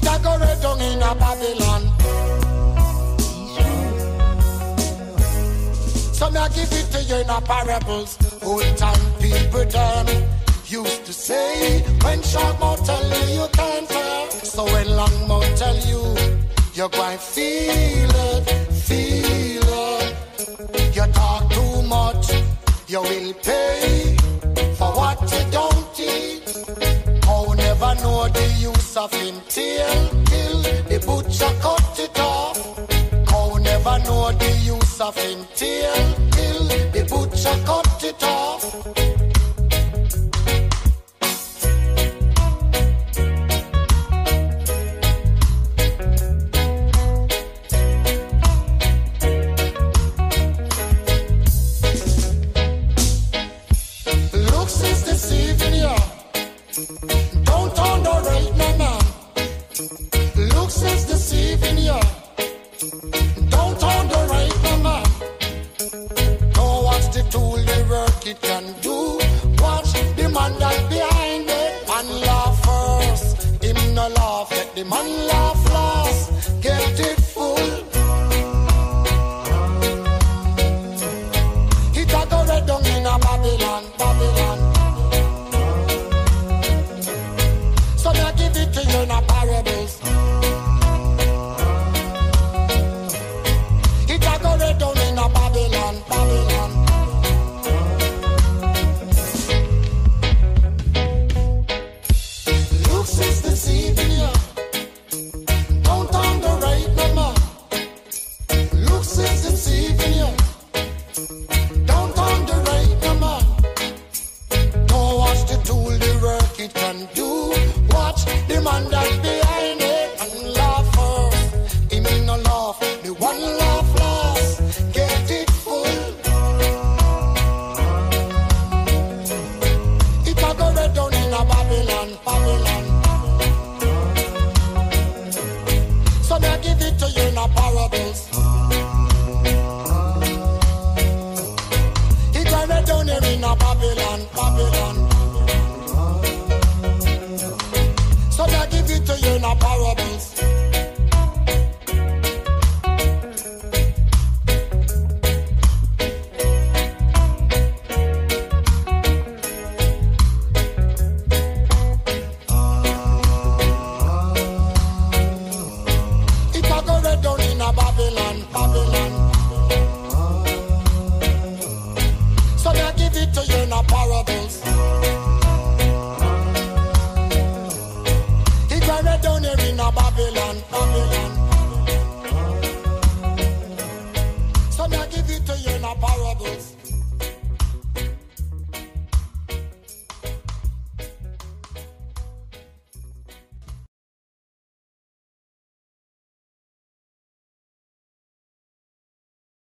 It a go red down in a Babylon. So me I give it to you in a parables. Old time people them used to say, when short mouth tell you you can't tell. So when long mouth tell you, you're going feel it, feel it. You talk too much, you will pay for what never know the use of him tail till the butcher cut it off. Oh, never know the use of him tail till the butcher cut it off. It can do. Watch the man that behind it. Man laugh first, him no laugh. Let the man laugh last. Get it And do. what the man does behind it and laugh first. He may not laugh, the one laugh last. Get it full. It a go red down in a Babylon, Babylon. So me I give it to you in a parables. It a red down here in a Babylon, Babylon. a paradise. Babylon.